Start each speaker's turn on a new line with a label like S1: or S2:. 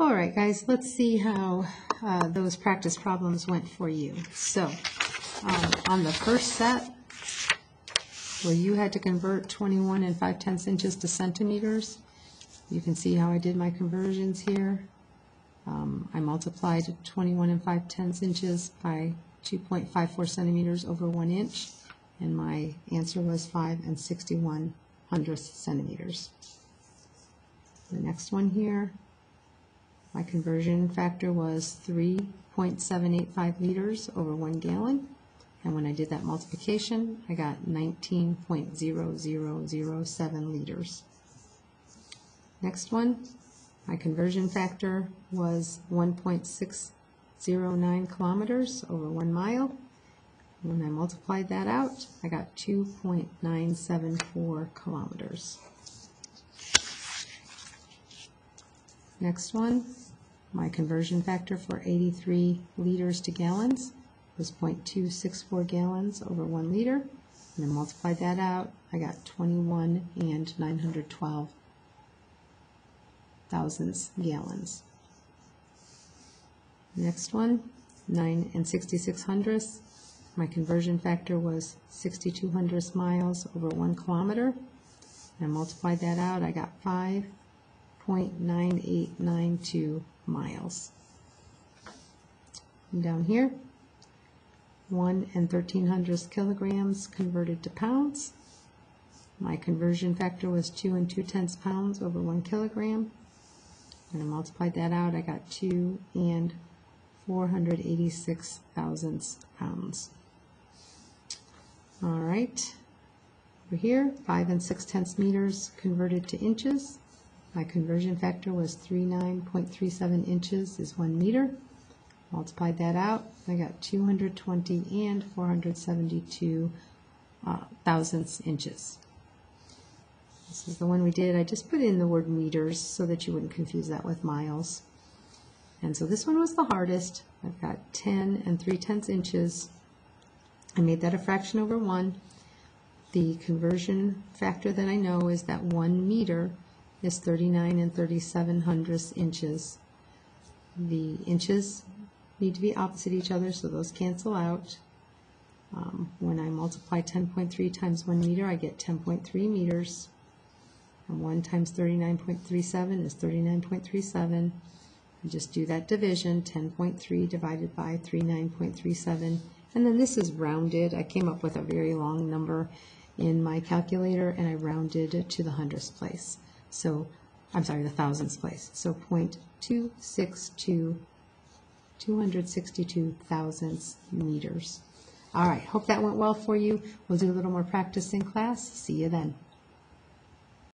S1: All right, guys, let's see how uh, those practice problems went for you. So, um, on the first set, where you had to convert 21 and 5 tenths inches to centimeters, you can see how I did my conversions here. Um, I multiplied 21 and 5 tenths inches by 2.54 centimeters over 1 inch, and my answer was 5 and 61 hundredths centimeters. The next one here, my conversion factor was 3.785 liters over 1 gallon. And when I did that multiplication, I got 19.0007 liters. Next one, my conversion factor was 1.609 kilometers over 1 mile. When I multiplied that out, I got 2.974 kilometers. Next one, my conversion factor for 83 liters to gallons was 0.264 gallons over 1 liter. And I multiplied that out, I got 21 and 912 thousandths gallons. Next one, 9 and 66 hundredths. My conversion factor was 62 hundredths miles over 1 kilometer. And I multiplied that out, I got 5.9892 miles. And down here, 1 and 13 hundredths kilograms converted to pounds. My conversion factor was 2 and 2 tenths pounds over 1 kilogram. And I multiplied that out, I got 2 and 486 thousandths pounds. All right, over here, 5 and 6 tenths meters converted to inches. My conversion factor was 39.37 inches is 1 meter. Multiplied that out, I got 220 and 472 uh, thousandths inches. This is the one we did. I just put in the word meters so that you wouldn't confuse that with miles. And so this one was the hardest. I've got 10 and 3 tenths inches. I made that a fraction over 1. The conversion factor that I know is that 1 meter is 39 and 37 hundredths inches. The inches need to be opposite each other, so those cancel out. Um, when I multiply 10.3 times 1 meter, I get 10.3 meters. And 1 times 39.37 is 39.37. And just do that division, 10.3 divided by 39.37. And then this is rounded. I came up with a very long number in my calculator, and I rounded to the hundredths place. So, I'm sorry, the thousandths place. So 0.262, 262 thousandths meters. All right, hope that went well for you. We'll do a little more practice in class. See you then.